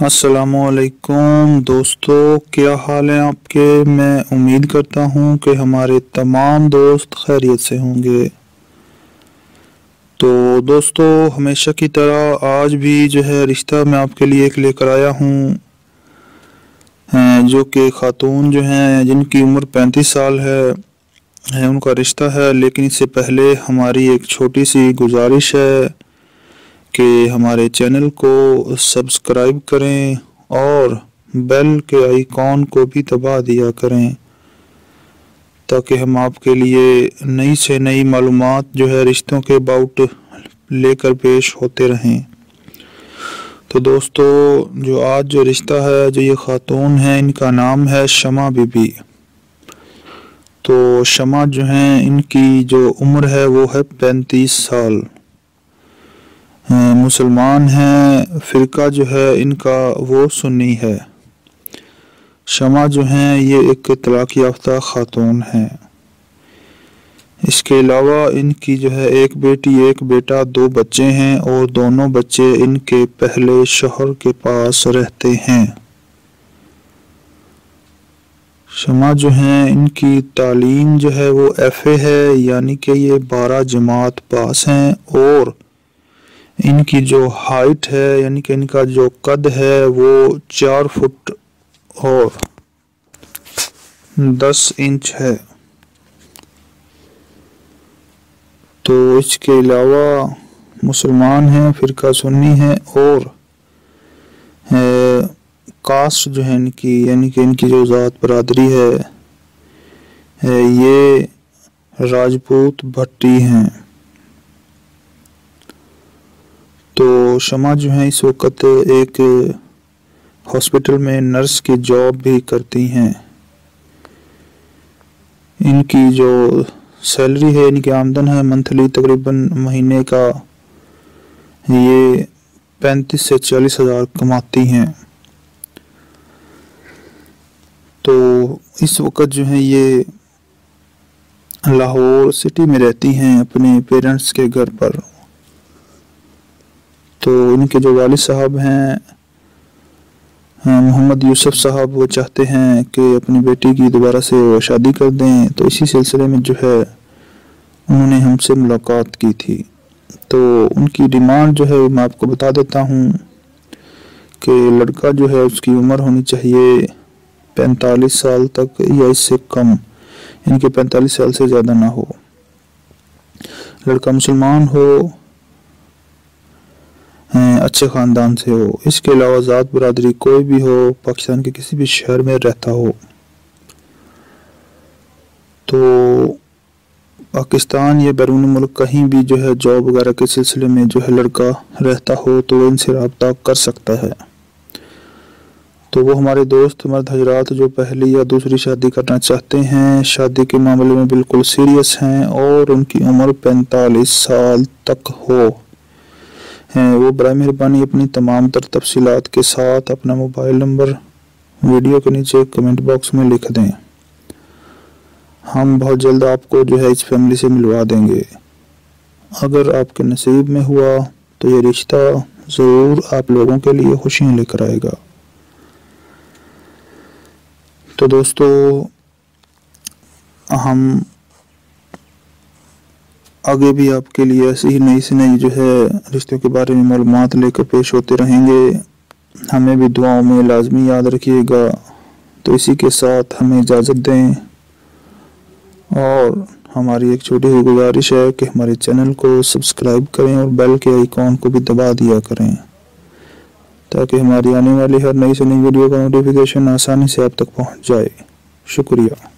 السلام علیکم دوستو، کیا حال ہیں آپ کے؟ میں امید کرتا ہوں کہ ہمارے تمام دوست خیریت سے ہوں گے۔ تو دوستو، ہمیشہ کی طرح آج بھی جو ہے رشتہ میں آپ کے لیے ایک لے کر آیا ہوں۔ جو کہ خاتون جو ہیں، جن کی عمر پینتیس سال ہے ان کا رشتہ ہے، لیکن اس سے پہلے ہماری ایک چھوٹی سی گزارش ہے۔ کہ ہمارے چینل کو سبسکرائب کریں اور بیل کے آئیکن کو بھی دبا دیا کریں تاکہ ہم آپ کے لیے نئی سے نئی معلومات جو ہے رشتوں کے باؤٹ لے کر پیش ہوتے رہیں۔ تو دوستو، جو آج جو رشتہ ہے، جو یہ خاتون ہے ان کا نام ہے شمع بی بی تو شمع جو ہیں، ان کی جو عمر ہے، وہ ہے پینتیس سال۔ مسلمان ہیں، فرقہ جو ہے ان کا وہ سنی ہے۔ شمع جو ہیں، یہ ایک طلاق یافتہ خاتون ہیں۔ اس کے علاوہ ان کی جو ہے ایک بیٹی، ایک بیٹا، دو بچے ہیں اور دونوں بچے ان کے پہلے شوہر کے پاس رہتے ہیں۔ شمع جو ہیں، ان کی تعلیم جو ہے وہ ایف اے ہے یعنی کہ یہ بارہ جماعت پاس ہیں اور ان کی جو ہائٹ ہے یعنی کہ ان کا جو قد ہے، وہ چار فٹ اور دس انچ ہے۔ تو اس کے علاوہ مسلمان ہیں، فرقہ سنی ہیں اور کاسٹ جو ہے ان کی یعنی کہ ان کی جو ذات برادری ہے یہ راجپوت بھٹی ہیں۔ تو شمع جو ہیں اس وقت ایک ہاسپٹل میں نرس کی جاب بھی کرتی ہیں۔ ان کی جو سیلری ہے، ان کی آمدن ہے منتھلی تقریباً مہینے کا، یہ پینتیس سے چالیس ہزار کماتی ہیں۔ تو اس وقت جو ہے یہ لاہور سٹی میں رہتی ہیں اپنے پیرنٹس کے گھر پر۔ تو ان کے جو والد صاحب ہیں ہاں، محمد یوسف صاحب، وہ چاہتے ہیں کہ اپنی بیٹی کی دوبارہ سے وہ شادی کر دیں۔ تو اسی سلسلے میں جو ہے، انہوں نے ہم سے ملاقات کی تھی۔ تو ان کی ڈیمانڈ جو ہے، میں آپ کو بتا دیتا ہوں کہ لڑکا جو ہے، اس کی عمر ہونی چاہیے پینتالیس سال تک یا اس سے کم یعنی کہ پینتالیس سال سے زیادہ نہ ہو۔ لڑکا مسلمان ہو اچھے خاندان سے ہو۔ اس کے علاوہ ذات برادری کوئی بھی ہو، پاکستان کے کسی بھی شہر میں رہتا ہو۔ تو پاکستان یا بیرون ملک کہیں بھی جو ہے، جاب وغیرہ کے سلسلے میں جو ہے لڑکا رہتا ہو تو وہ ان سے رابطہ کر سکتا ہے۔ تو وہ ہمارے دوست، مرد حضرات جو پہلی یا دوسری شادی کرنا چاہتے ہیں، شادی کے معاملے میں بالکل سیریس ہیں اور ان کی عمر پینتالیس سال تک ہو۔ ہیں۔ وہ برائے مہربانی اپنی تمام تر تفصیلات کے ساتھ اپنا موبائل نمبر ویڈیو کے نیچے کمنٹ باکس میں لکھ دیں۔ ہم بہت جلد آپ کو جو ہے اس فیملی سے ملوا دیں گے۔ اگر آپ کے نصیب میں ہوا تو یہ رشتہ ضرور آپ لوگوں کے لیے خوشیاں لے کر آئے گا۔ تو دوستو، ہم آگے بھی آپ کے لیے ایسی ہی نئی سے نئی جو ہے رشتوں کے بارے میں معلومات لے کر پیش ہوتے رہیں گے۔ ہمیں بھی دعاؤں میں لازمی یاد رکھیے گا۔ تو اسی کے ساتھ ہمیں اجازت دیں۔ اور ہماری ایک چھوٹی سی گزارش ہے کہ ہمارے چینل کو سبسکرائب کریں اور بیل کے آئیکن کو بھی دبا دیا کریں۔ تاکہ ہماری آنے والی ہر نئی سے نئی ویڈیو کا نوٹیفیکیشن آسانی سے آپ تک پہنچ جائے۔ شکریہ۔